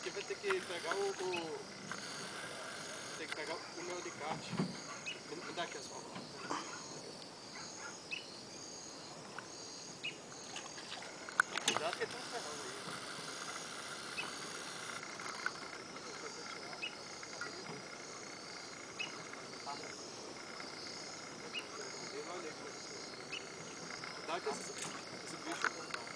aqui vai ter que pegar o. o- tem que pegar o meu alicate. Me me dá aqui as sua. Cuidado que tem um ferrão aí. Cuidado que esses